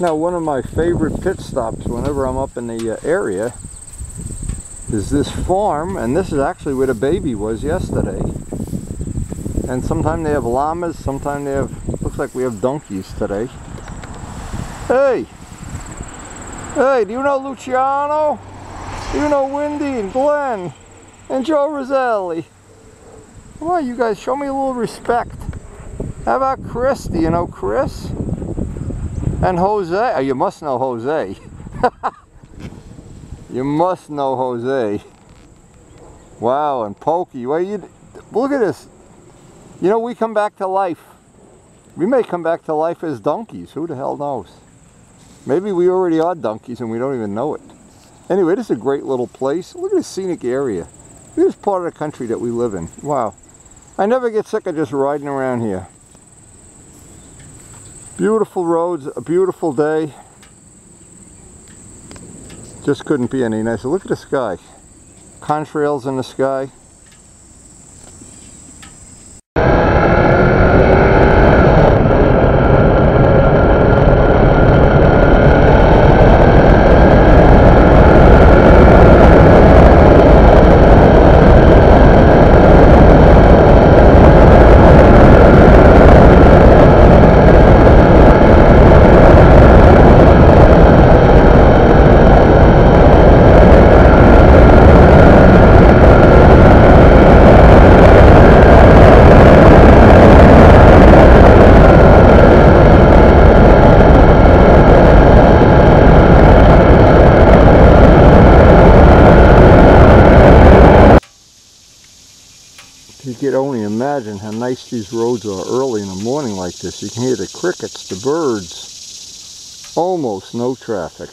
Now, one of my favorite pit stops whenever I'm up in the uh, area is this farm, and this is actually where the baby was yesterday. And sometimes they have llamas, sometimes they have, looks like we have donkeys today. Hey! Hey, do you know Luciano? Do you know Wendy and Glenn and Joe Roselli? Come on, you guys, show me a little respect. How about Chris? Do you know Chris? And Jose. Oh, you must know Jose. you must know Jose. Wow, and Pokey. Well, you look at this. You know, we come back to life. We may come back to life as donkeys. Who the hell knows? Maybe we already are donkeys and we don't even know it. Anyway, this is a great little place. Look at this scenic area. This is part of the country that we live in. Wow. I never get sick of just riding around here. Beautiful roads, a beautiful day. Just couldn't be any nicer. Look at the sky. Contrails in the sky. You can only imagine how nice these roads are early in the morning like this. You can hear the crickets, the birds. Almost no traffic.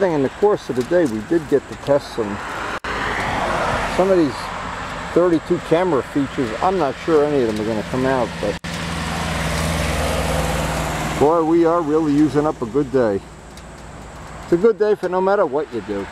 Thing in the course of the day we did get to test some some of these 32 camera features. I'm not sure any of them are going to come out, but boy, we are really using up a good day. It's a good day for no matter what you do.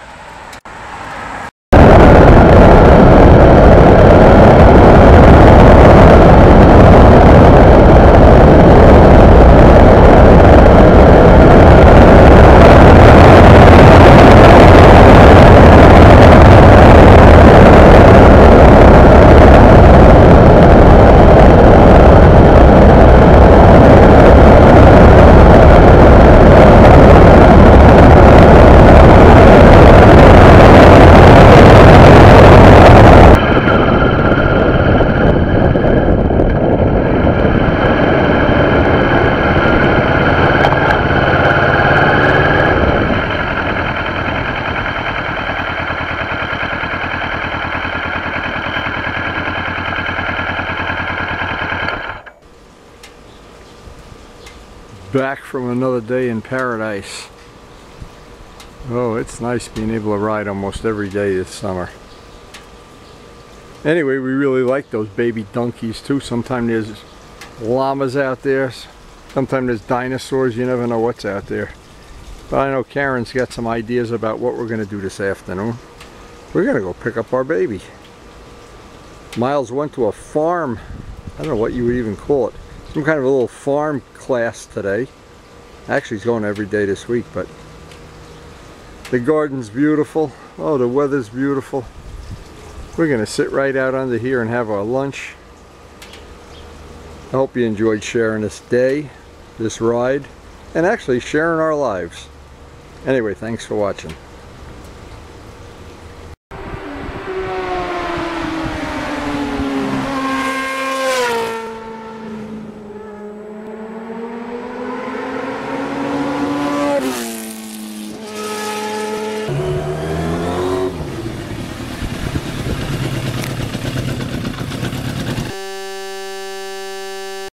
Back from another day in paradise. Oh, it's nice being able to ride almost every day this summer. Anyway, we really like those baby donkeys too. Sometimes there's llamas out there. Sometimes there's dinosaurs. You never know what's out there. But I know Karen's got some ideas about what we're going to do this afternoon. We're going to go pick up our baby. Miles went to a farm. I don't know what you would even call it. Some kind of a little farm class today. Actually, he's going every day this week, but the garden's beautiful. Oh, the weather's beautiful. We're going to sit right out under here and have our lunch. I hope you enjoyed sharing this day, this ride, and actually sharing our lives. Anyway, thanks for watching.